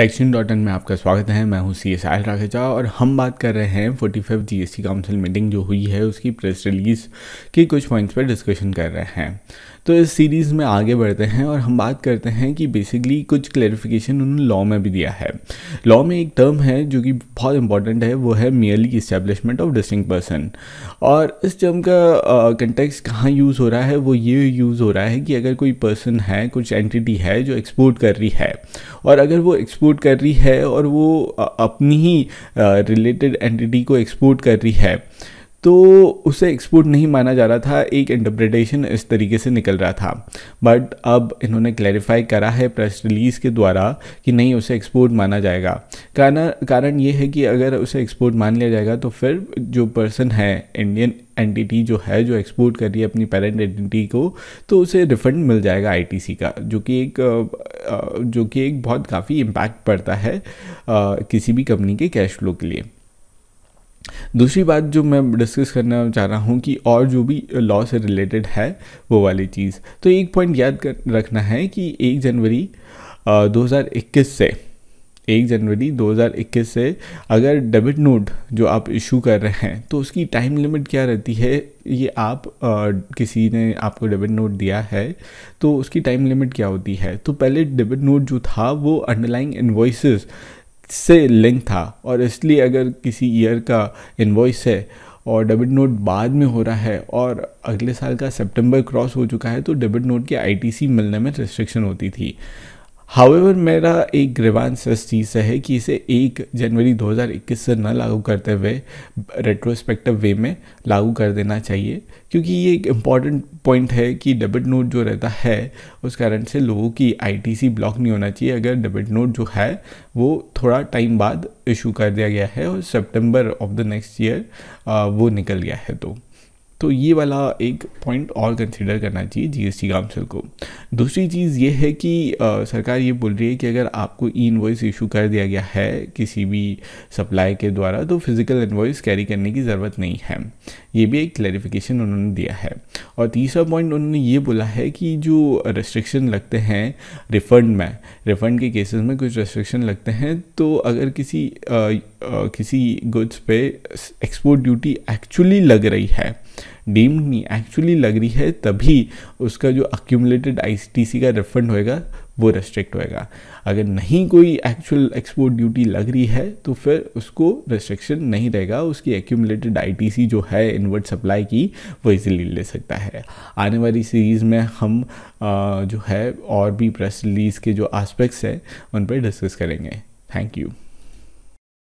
टेक्शन dot में आपका स्वागत है। मैं हूँ सी एस आयल राखेजा और हम बात कर रहे हैं forty five G S council meeting जो हुई है, उसकी प्रेस रिलीज़ के कुछ पॉइंट्स पर डिस्कशन कर रहे हैं। तो इस सीरीज़ में आगे बढ़ते हैं और हम बात करते हैं कि बेसिकली कुछ क्लेरिफिकेशन उन्होंने लॉ में भी दिया है। लॉ में एक टर्म है जो कि बहुत इंपॉर्टेंट है, वो है merely establishment of distinguished person और इस टर्म का कंटेक्स कहाँ यूज़ हो रहा है, वो ये यूज़ हो रहा है कि अगर कोई पर्सन है, कुछ एंटिटी है जो एक्सपोर्ट कर रही है और अगर वो एक्सपोर्ट कर रही है और वो अपनी ही रिलेटेड एंटिटी को एक्सपोर्ट कर रही है। तो उसे एक्सपोर्ट नहीं माना जा रहा था, एक इंटरप्रिटेशन इस तरीके से निकल रहा था। बट अब इन्होंने क्लैरिफाई करा है प्रेस रिलीज़ के द्वारा कि नहीं, उसे एक्सपोर्ट माना जाएगा। कारण कारण ये है कि अगर उसे एक्सपोर्ट मान लिया जाएगा तो फिर जो पर्सन है इंडियन एंटिटी जो है, जो एक्सपोर्ट कर रही है अपनी पेरेंट एंटिटी को तो उसे रिफंड मिल जाएगा आईटीसी का, जो कि एक जो कि एक बहुत काफ़ी इम्पैक्ट पड़ता है किसी भी कंपनी के कैश फ्लो के लिए। दूसरी बात जो मैं डिस्कस करना चाह रहा हूँ कि और जो भी लॉ से रिलेटेड है, वो वाली चीज़। तो एक पॉइंट याद कर, रखना है कि एक जनवरी दो हज़ार इक्कीस से एक जनवरी 2021 से अगर डेबिट नोट जो आप इशू कर रहे हैं तो उसकी टाइम लिमिट क्या रहती है? ये आप आ, किसी ने आपको डेबिट नोट दिया है तो उसकी टाइम लिमिट क्या होती है? तो पहले डेबिट नोट जो था वो अंडरलाइंग इन्वॉइसेस से लिंक था और इसलिए अगर किसी ईयर का इन्वॉइस है और डेबिट नोट बाद में हो रहा है और अगले साल का सितंबर क्रॉस हो चुका है तो डेबिट नोट के आईटीसी मिलने में रिस्ट्रिक्शन होती थी। हाउएवर मेरा एक ग्रीवांस चीज़ से है कि इसे एक जनवरी 2021 से न लागू करते हुए रेट्रोस्पेक्टिव वे में लागू कर देना चाहिए। क्योंकि ये एक इंपॉर्टेंट पॉइंट है कि डेबिट नोट जो रहता है, उस कारण से लोगों की आईटीसी ब्लॉक नहीं होना चाहिए। अगर डेबिट नोट जो है, वो थोड़ा टाइम बाद इशू कर दिया गया है और September of the next year वो निकल गया है तो। तो ये वाला एक पॉइंट और कंसिडर करना चाहिए जीएसटी काउंसिल को दूसरी चीज़ ये है कि आ, सरकार ये बोल रही है कि अगर आपको ई इन्वॉइस इशू कर दिया गया है किसी भी सप्लाई के द्वारा तो फ़िज़िकल इन्वॉइस कैरी करने की ज़रूरत नहीं है। ये भी एक क्लैरिफिकेशन उन्होंने दिया है। और तीसरा पॉइंट उन्होंने ये बोला है कि जो रेस्ट्रिक्शन लगते हैं रिफ़ंड में रिफ़ंड के केसेस में कुछ रेस्ट्रिक्शन लगते हैं तो अगर किसी आ, आ, किसी गुड्स पे एक्सपोर्ट ड्यूटी एक्चुअली लग रही है डीम्ड नहीं एक्चुअली लग रही है तभी उसका जो अक्यूमुलेटेड आईटीसी का रिफंड होएगा, वो रेस्ट्रिक्ट होएगा। अगर नहीं कोई एक्चुअल एक्सपोर्ट ड्यूटी लग रही है तो फिर उसको रेस्ट्रिक्शन नहीं रहेगा। उसकी एक्यूमुलेटेड आईटीसी जो है इनवर्ट सप्लाई की, वो इजीली ले सकता है। आने वाली सीरीज़ में हम जो है, और भी प्रेस रिलीज़ के जो आस्पेक्ट्स हैं, उन पर डिस्कस करेंगे। Thank you